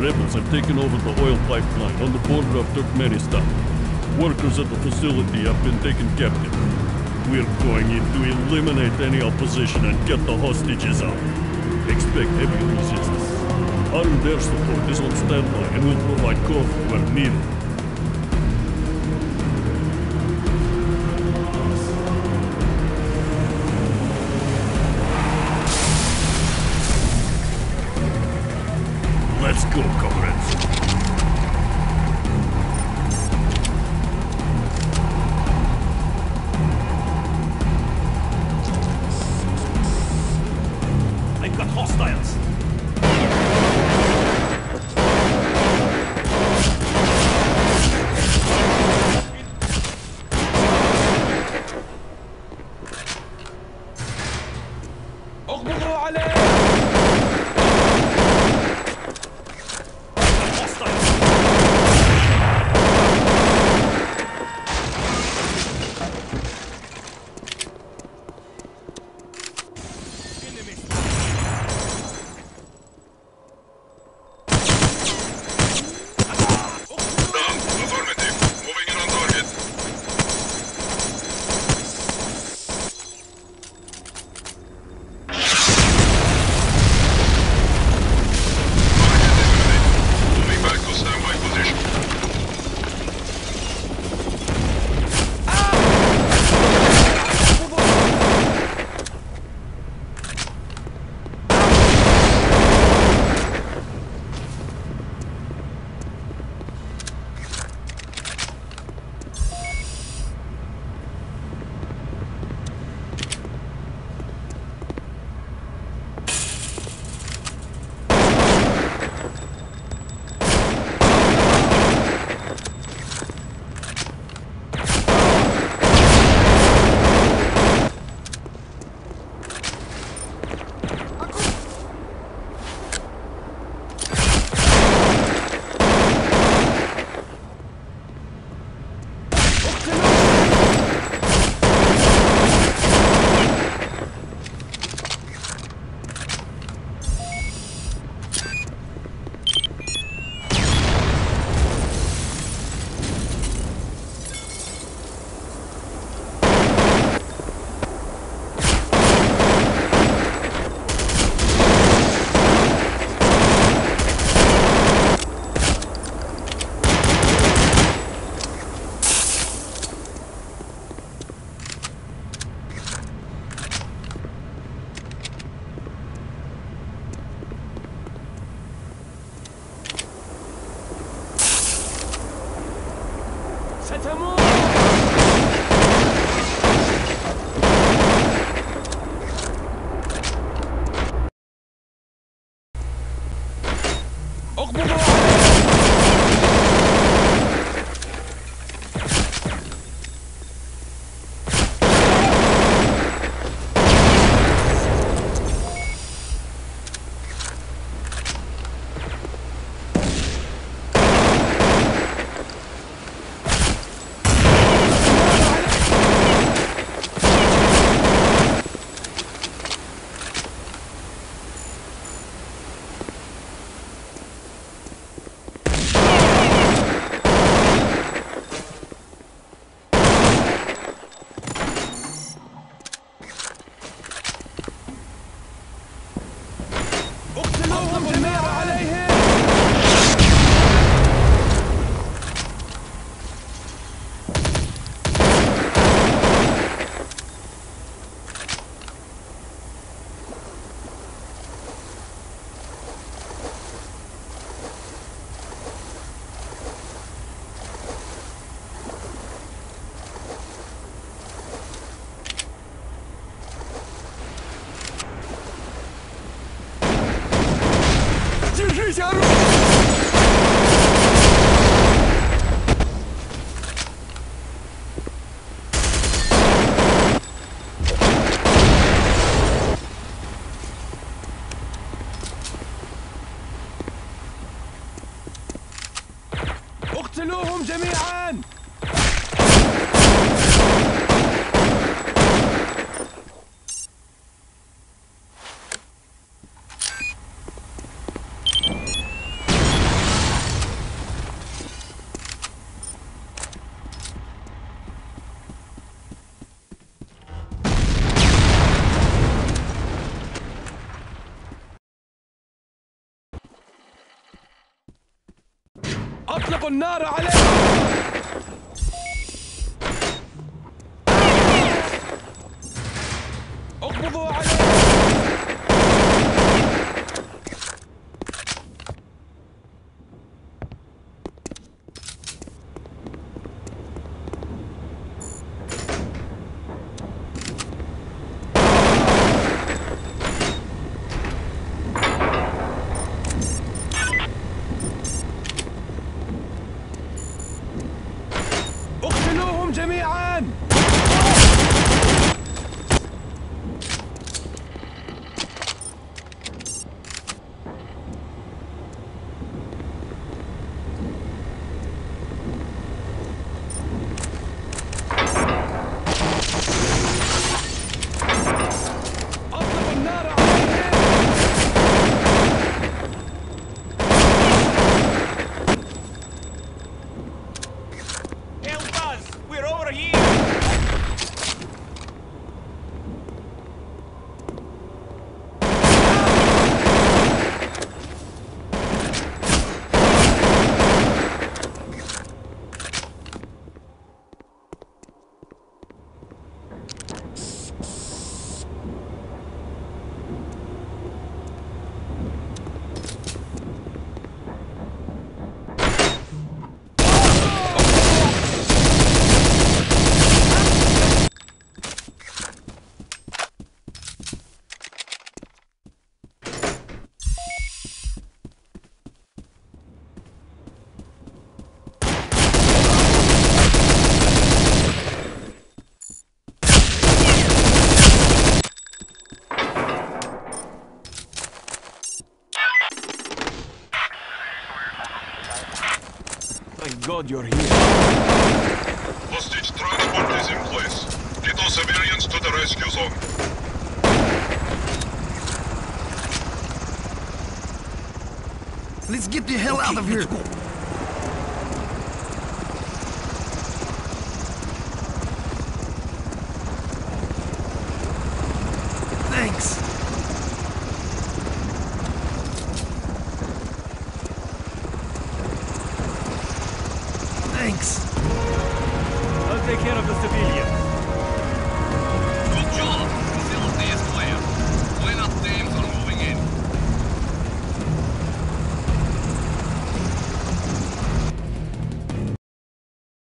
Rebels have taken over the oil pipeline on the border of Turkmenistan. Workers at the facility have been taken captive. We're going in to eliminate any opposition and get the hostages out. Expect heavy resistance. Armed air support is on standby and will provide cover where needed. Let's go, Come on, come on. جميعا. سأطلق النار عليه اقبضوا عليه Thank God you're here. Hostage transport is in place. Get all civilians to the rescue zone. Let's get the hell out of here. Take care of the civilians.